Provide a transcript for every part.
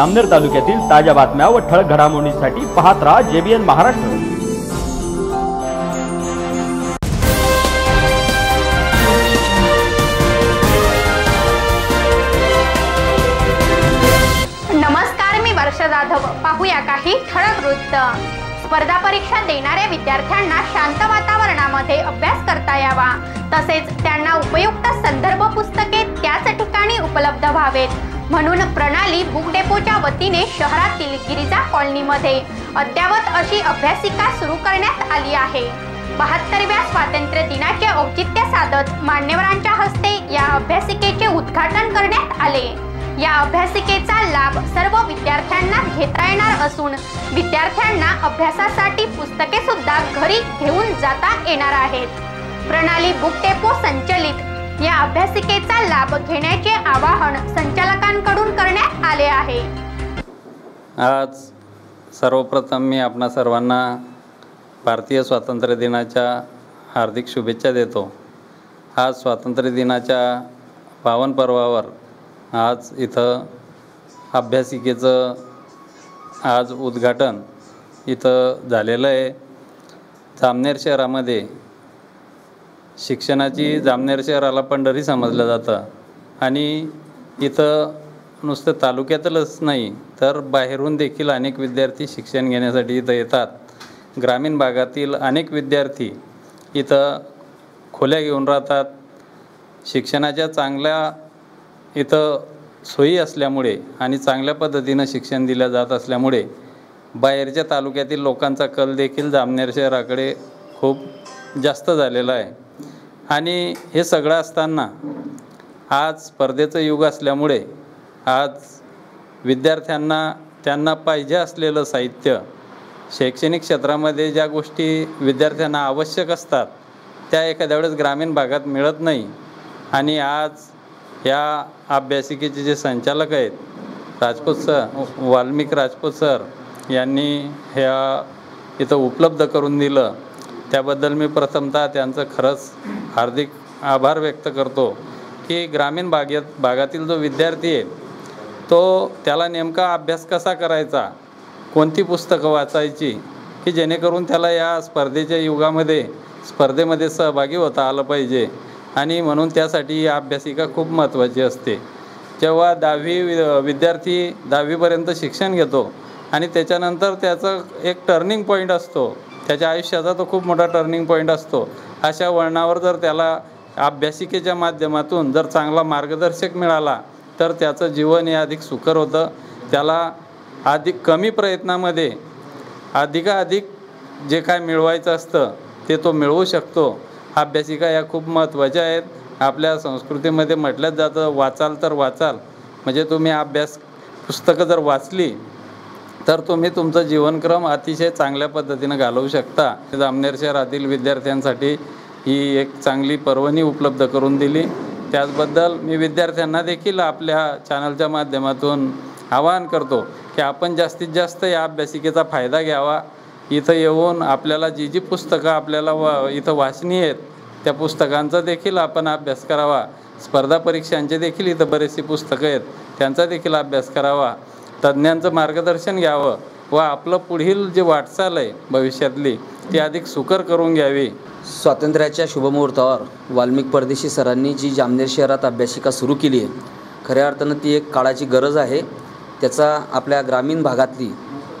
अमनेर तालुक्यातील ताज्या बातम्या व ठळक घडामोडींसाठी पाहत राहा जेबीएन महाराष्ट्र. नमस्कार मी वर्षा जाधव. पाहूया काही ठळक वृत्त. स्पर्धा परीक्षा देणाऱ्या विद्यार्थ्यांना शांत वातावरणामध्ये अभ्यास करता यावा. तसेच त्यांना उपयुक्त संदर्भ पुस्तके त्याच ठिकाणी उपलब्ध व्हावेत. म्हणून प्रणाली बुक डेपोच्या वतीने शहरातील गिरिजा कॉलनीमध्ये अद्यावत अशी अभ्यासिका सुरू करण्यात आली आहे. बहात्तरव्या स्वातंत्र्य दिनाचे औचित्य साधत मान्यवरांच्या हस्ते या अभ्यासिकेचे उद्घाटन करण्यात आले. या अभ्यासिकेचा लाभ सर्व विद्यार्थ्यांना घेता येणार असून विद्यार्थ्यांना अभ्यासासाठी पुस्तके सुद्धा घरी घेऊन जाता येणार आहेत. प्रणाली बुक डेपो संचलित. या अभ्यासिकेचा लाभ घेण्याचे आवाहन संचालकांकडून करण्यात आले आहे. आज सर्वप्रथम मी आपणा सर्वांना भारतीय स्वातंत्र्य दिनाच्या हार्दिक शुभेच्छा देतो. आज स्वातंत्र्य दिनाच्या पावन पर्वावर आज इथं अभ्यासिकेचं आज उद्घाटन इथं झालेलं आहे. जामनेर शहरामध्ये शिक्षणाची जामनेर शहराला पंढरी समजलं जातं. आणि इथं नुसतं तालुक्यातलंच नाही तर बाहेरून देखील अनेक विद्यार्थी शिक्षण घेण्यासाठी इथं येतात. ग्रामीण भागातील अनेक विद्यार्थी इथं खोल्या घेऊन राहतात. शिक्षणाच्या चांगल्या इथं सोयी असल्यामुळे आणि चांगल्या पद्धतीनं शिक्षण दिलं जात असल्यामुळे बाहेरच्या तालुक्यातील लोकांचा कल देखील जामनेर शहराकडे खूप जास्त झालेला आहे. आणि हे सगळं असताना आज स्पर्धेचं युग असल्यामुळे आज विद्यार्थ्यांना त्यांना पाहिजे असलेलं साहित्य शैक्षणिक क्षेत्रामध्ये ज्या गोष्टी विद्यार्थ्यांना आवश्यक असतात त्या एखाद्या वेळेस ग्रामीण भागात मिळत नाही. आणि आज या अभ्यासिकेचे जे संचालक आहेत राजपूत सर वाल्मिक राजपूत सर यांनी ह्या इथं उपलब्ध करून दिलं. त्याबद्दल मी प्रथमतः त्यांचं खरंच हार्दिक आभार व्यक्त करतो की ग्रामीण भागात भागातील जो विद्यार्थी आहे तो त्याला नेमका अभ्यास कसा करायचा कोणती पुस्तकं वाचायची की जेणेकरून त्याला या स्पर्धेच्या युगामध्ये स्पर्धेमध्ये सहभागी होता आलं पाहिजे. आणि म्हणून त्यासाठी अभ्यासिका खूप महत्त्वाची असते. जेव्हा दहावी विद्यार्थी दहावीपर्यंत शिक्षण घेतो आणि त्याच्यानंतर त्याचं एक टर्निंग पॉईंट असतो. त्याच्या आयुष्याचा तो खूप मोठा टर्निंग पॉईंट असतो. अशा वळणावर जर त्याला अभ्यासिकेच्या माध्यमातून जर चांगला मार्गदर्शक मिळाला तर त्याचं जीवन हे अधिक सुकर होतं. त्याला अधिक कमी प्रयत्नामध्ये अधिकाधिक जे काय मिळवायचं असतं ते तो मिळवू शकतो. अभ्यासिका या खूप महत्त्वाच्या आहेत. आपल्या संस्कृतीमध्ये म्हटलंच जातं वाचाल तर वाचाल. म्हणजे तुम्ही अभ्यास पुस्तकं जर वाचली तर तुम्ही तुमचा जीवनक्रम अतिशय चांगल्या पद्धतीनं घालवू शकता. जामनेर शहरातील विद्यार्थ्यांसाठी ही एक चांगली पर्वणी उपलब्ध करून दिली. त्याचबद्दल मी विद्यार्थ्यांना देखील आपल्या चॅनलच्या माध्यमातून आवाहन करतो की आपण जास्तीत जास्त या अभ्यासिकेचा फायदा घ्यावा. इथं येऊन आपल्याला जी जी पुस्तकं आपल्याला वा इथं वाचनी आहेत त्या पुस्तकांचा देखील आपण अभ्यास करावा. स्पर्धा परीक्षांचे देखील इथं बरेचशी पुस्तकं आहेत त्यांचा देखील अभ्यास करावा. तज्ज्ञांचं मार्गदर्शन घ्यावं व आपलं पुढील जे वाटचाल आहे भविष्यातली ती अधिक सुकर करून घ्यावी. स्वातंत्र्याच्या शुभमुहूर्तावर वाल्मिक परदेशी सरांनी जी जामनेर शहरात अभ्यासिका सुरू केली आहे खऱ्या अर्थानं ती एक काळाची गरज आहे. त्याचा आपल्या ग्रामीण भागातली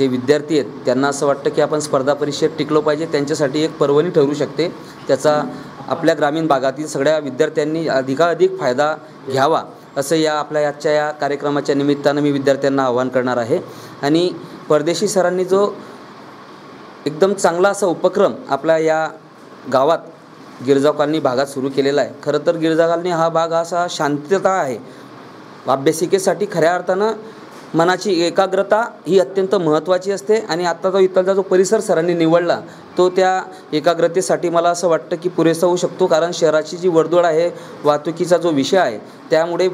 जे विद्यार्थी आहेत त्यांना असं वाटतं की आपण स्पर्धा परीक्षेत टिकलो पाहिजे. त्यांच्यासाठी एक पर्वणी ठरू शकते. त्याचा आपल्या ग्रामीण भागातील सगळ्या विद्यार्थ्यांनी अधिकाधिक फायदा घ्यावा असं या आपल्या आजच्या या कार्यक्रमाच्या निमित्तानं मी विद्यार्थ्यांना आवाहन करणार आहे. आणि परदेशी सरांनी जो एकदम चांगला असा उपक्रम आपल्या या गावात गिरजा कॉलनी भागात सुरू केलेला आहे. खरं तर गिरजा कॉलनी हा भाग असा शांतता आहे. अभ्यासिकेसाठी खऱ्या अर्थानं मनाची एकाग्रता ही अत्यंत महत्त्वाची असते आणि आत्ताचा इथलचा जो परिसर सरांनी निवडला तो त्या एकाग्रतेसाठी मला असं वाटतं की पुरेसा होऊ शकतो. कारण शहराची जी वर्दळ आहे वाहतुकीचा जो विषय आहे त्यामुळे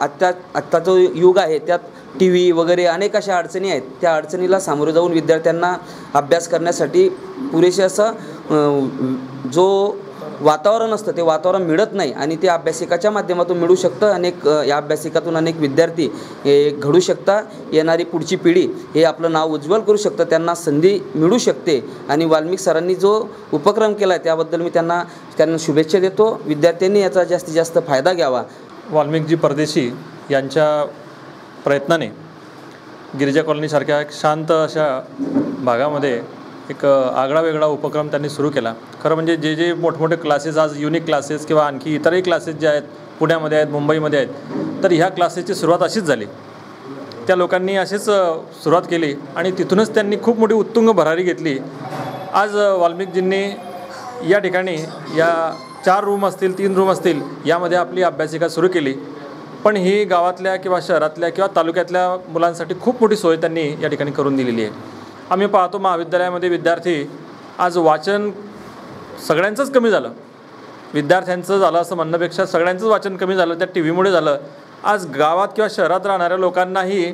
आत्ता आत्ता जो युग आहे त्यात टी व्ही वगैरे अनेक अशा अडचणी आहेत. त्या अडचणीला सामोरं जाऊन विद्यार्थ्यांना अभ्यास करण्यासाठी पुरेसे असं जो वातावरण असतं ते वातावरण मिळत नाही आणि ते अभ्यासिकाच्या माध्यमातून मिळू शकतं. अनेक या अभ्यासिकातून अनेक विद्यार्थी हे घडू शकता. येणारी पुढची पिढी हे आपलं नाव उज्ज्वल करू शकतं. त्यांना संधी मिळू शकते. आणि वाल्मिक सरांनी जो उपक्रम केला आहे त्याबद्दल मी त्यांना त्यांना शुभेच्छा देतो. विद्यार्थ्यांनी याचा जास्तीत जास्त फायदा घ्यावा. वाल्मिकजी परदेशी यांच्या प्रयत्नाने गिरिजा कॉलनीसारख्या शांत अशा भागामध्ये एक आगळा वेगळा उपक्रम त्यांनी सुरू केला. खरं म्हणजे जे जे मोठमोठे क्लासेस आज युनिक क्लासेस किंवा आणखी इतरही क्लासेस जे आहेत पुण्यामध्ये आहेत मुंबईमध्ये आहेत तर ह्या क्लासेसची सुरुवात अशीच झाली. त्या लोकांनी अशीच सुरुवात केली आणि तिथूनच त्यांनी खूप मोठी उत्तुंग भरारी घेतली. आज वाल्मिकजींनी या ठिकाणी या चार रूम असतील तीन रूम असतील यामध्ये आपली अभ्यासिका सुरू केली. पण ही गावातल्या किंवा शहरातल्या किंवा तालुक्यातल्या मुलांसाठी खूप मोठी सोय त्यांनी या ठिकाणी करून दिलेली आहे. आम्ही पाहतो महाविद्यालयामध्ये विद्यार्थी आज वाचन सगळ्यांचंच कमी झालं. विद्यार्थ्यांचं झालं असं म्हणण्यापेक्षा सगळ्यांचंच वाचन कमी झालं त्या टी व्हीमुळे झालं. आज गावात किंवा शहरात राहणाऱ्या लोकांनाही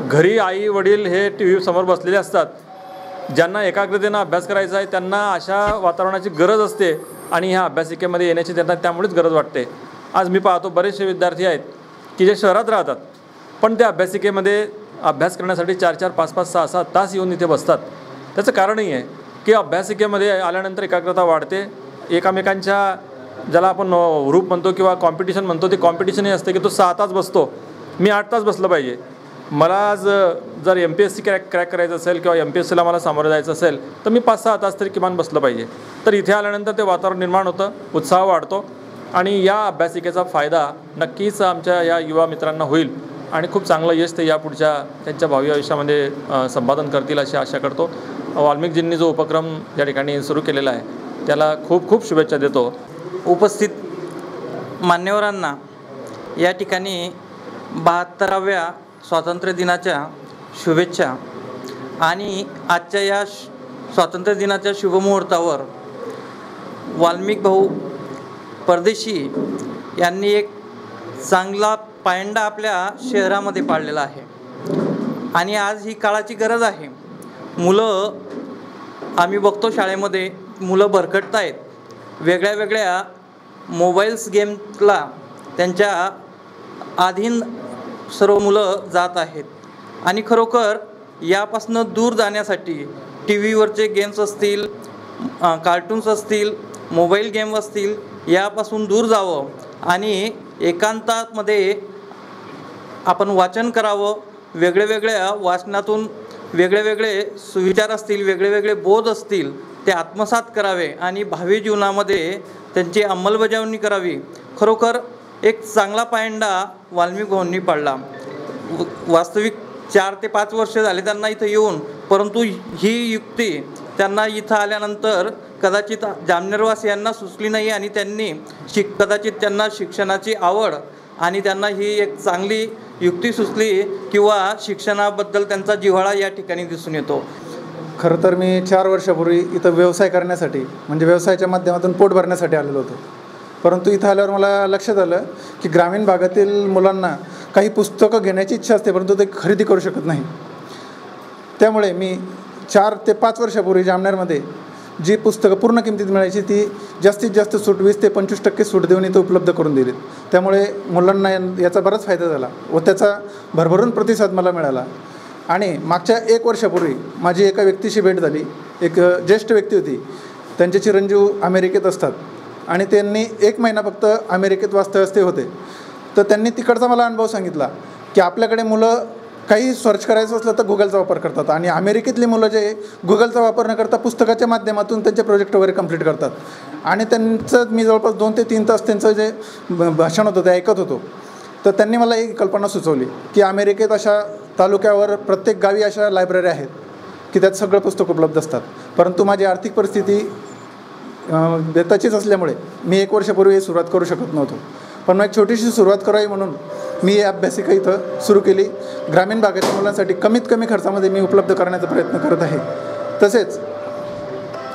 घरी आई वडील हे टी व्ही समोर बसलेले असतात. ज्यांना एकाग्रतेनं अभ्यास करायचा आहे त्यांना अशा वातावरणाची गरज असते आणि ह्या अभ्यासिकेमध्ये येण्याची त्यांना त्यामुळेच गरज वाटते. आज मी पाहतो बरेचसे विद्यार्थी आहेत की जे शहरात राहतात पण त्या अभ्यासिकेमध्ये अभ्यास करण्यासाठी चार चार पाच पाच सहा सहा तास येऊन इथे बसतात. त्याचं कारणही आहे की अभ्यासिकेमध्ये आल्यानंतर एकाग्रता वाढते. एकामेकांच्या ज्याला आपण रूप म्हणतो किंवा कॉम्पिटिशन म्हणतो ते कॉम्पिटिशन हे असते की तो सहा तास बसतो. मी आठ तास बसलं पाहिजे. मला आज जर M P S C crack crack करायचं असेल किंवा एम पी एस सीला मला सामोरं जायचं असेल तर मी पाच सहा तास तरी किमान बसलं पाहिजे. तर इथे आल्यानंतर ते वातावरण निर्माण होतं उत्साह वाढतो आणि या अभ्यासिकेचा फायदा नक्कीच आमच्या या युवा मित्रांना होईल. आणि खूप चांगलं यश ते यापुढच्या त्यांच्या भावी आयुष्यामध्ये संपादन करतील अशी आशा करतो. वाल्मिकजींनी जो उपक्रम या ठिकाणी सुरू केलेला आहे त्याला खूप खूप शुभेच्छा देतो. उपस्थित मान्यवरांना या ठिकाणी बहात्तराव्या स्वातंत्र्य दिनाच्या शुभेच्छा आणि आजच्या या श- स्वातंत्र्य दिनाच्या शुभमुहूर्तावर वाल्मिक भाऊ परदेशी यांनी एक चांगला पायंडा आपल्या शहरामध्ये पाळलेला आहे. आणि आज ही काळाची गरज आहे. मुलं आम्ही बघतो शाळेमध्ये मुलं भरकटत आहेत वेगळ्या वेगळ्या मोबाईल्स गेमला त्यांच्या अधीन सर्व मुलं जात आहेत. आणि खरोखर यापासनं दूर जाण्यासाठी टी व्हीवरचे गेम्स असतील कार्टून्स असतील मोबाईल गेम असतील यापासून दूर जावं आणि एकांतामध्ये आपण वाचन करावं वेगळ्यावेगळ्या वेगळ्या वाचनातून वेगळे वेगळे सुविचार असतील वेगळे वेगळे बोध असतील ते आत्मसात करावे आणि भावी जीवनामध्ये त्यांची अंमलबजावणी करावी. खरोखर एक चांगला पायंडा वाल्मिक भाऊंनी पाडला. वास्तविक चार ते पाच वर्ष झाले त्यांना इथं येऊन परंतु ही युक्ती त्यांना इथं आल्यानंतर कदाचित जामनेरवासियांना सुचली नाही आणि त्यांनी शिक कदाचित त्यांना शिक्षणाची आवड आणि त्यांना ही एक चांगली युक्ती सुचली किंवा शिक्षणाबद्दल त्यांचा जिव्हाळा या ठिकाणी दिसून येतो. खरं तर मी चार वर्षापूर्वी इथं व्यवसाय करण्यासाठी म्हणजे व्यवसायाच्या माध्यमातून पोट भरण्यासाठी आलेलो होतो. परंतु इथं आल्यावर मला लक्षात आलं की ग्रामीण भागातील मुलांना काही पुस्तकं घेण्याची इच्छा असते परंतु ते खरेदी करू शकत नाही. त्यामुळे मी चार ते पाच वर्षापूर्वी जामनेरमध्ये जी पुस्तकं पूर्ण किमतीत मिळायची ती जास्तीत जास्त सूट वीस ते पंचवीस टक्के सूट देऊन इथं उपलब्ध करून दिलीत. त्यामुळे मुलांना याचा बराच फायदा झाला व त्याचा भरभरून प्रतिसाद मला मिळाला. आणि मागच्या एक वर्षापूर्वी माझी एका व्यक्तीशी भेट झाली. एक ज्येष्ठ व्यक्ती होती. त्यांचे चिरंजीव अमेरिकेत असतात. आणि त्यांनी एक महिना फक्त अमेरिकेत वास्तव्यस्ते होते. तर त्यांनी तिकडचा मला अनुभव सांगितला की आपल्याकडे मुलं काही सर्च करायचं असलं तर गुगलचा वापर करतात. आणि अमेरिकेतली मुलं जे गुगलचा वापर न करता पुस्तकाच्या माध्यमातून त्यांचे प्रोजेक्ट वगैरे कंप्लीट करतात. आणि त्यांचं मी जवळपास दोन ते तीन तास त्यांचं जे भाषण होतं ते ऐकत होतो. तर त्यांनी मला ही कल्पना सुचवली की अमेरिकेत अशा तालुक्यावर प्रत्येक गावी अशा लायब्ररी आहेत की त्यात सगळं पुस्तक उपलब्ध असतात. परंतु माझी आर्थिक परिस्थिती बेताचीच असल्यामुळे मी एक वर्षापूर्वी सुरुवात करू शकत नव्हतो. पण मग एक छोटीशी सुरुवात करावी म्हणून मी ही अभ्यासिका इथं सुरू केली. ग्रामीण भागातील मुलांसाठी कमीत कमी खर्चामध्ये मी उपलब्ध करण्याचा प्रयत्न करत आहे. तसेच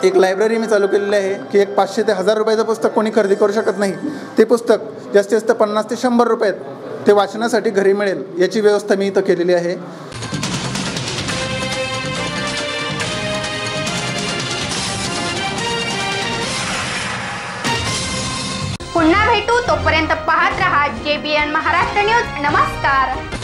एक लायब्ररी मी चालू केलेली आहे की एक पाचशे ते हजार रुपयाचं पुस्तक कोणी खरेदी करू शकत नाही. ते पुस्तक जास्तीत जास्त पन्नास ते शंभर रुपयात ते वाचण्यासाठी घरी मिळेल याची व्यवस्था मी इथं केलेली आहे. पुन्हा भेटू तोपर्यंत महाराष्ट्र न्यूज. नमस्कार.